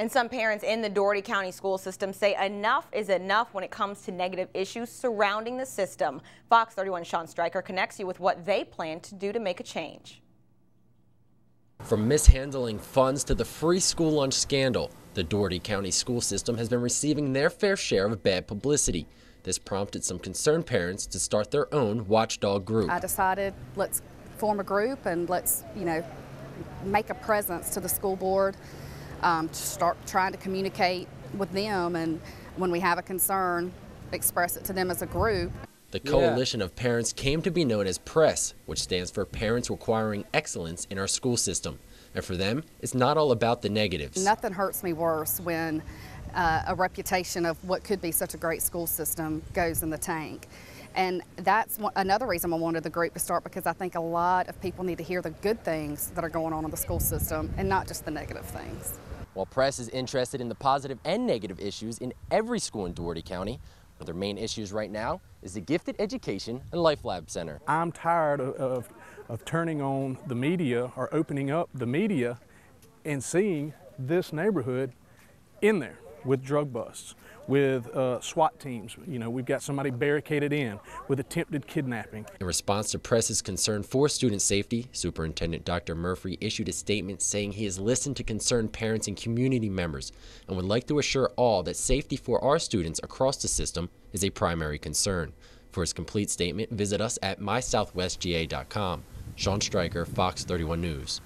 And some parents in the Dougherty County school system say enough is enough when it comes to negative issues surrounding the system. Fox 31 Sean Stryker connects you with what they plan to do to make a change. From mishandling funds to the free school lunch scandal, the Dougherty County school system has been receiving their fair share of bad publicity. This prompted some concerned parents to start their own watchdog group. I decided let's form a group and let's, you know, make a presence to the school board um, to start trying to communicate with them and when we have a concern, express it to them as a group. The coalition yeah. of parents came to be known as PRESS, which stands for Parents Requiring Excellence in Our School System. And for them, it's not all about the negatives. Nothing hurts me worse when uh, a reputation of what could be such a great school system goes in the tank. And that's one, another reason I wanted the group to start because I think a lot of people need to hear the good things that are going on in the school system and not just the negative things. While press is interested in the positive and negative issues in every school in Dougherty County, one of their main issues right now is the Gifted Education and Life Lab Center. I'm tired of, of, of turning on the media or opening up the media and seeing this neighborhood in there with drug busts, with uh, SWAT teams. You know, we've got somebody barricaded in with attempted kidnapping. In response to press's concern for student safety, Superintendent Dr. Murphy issued a statement saying he has listened to concerned parents and community members and would like to assure all that safety for our students across the system is a primary concern. For his complete statement, visit us at mysouthwestga.com. Sean Stryker, Fox 31 News.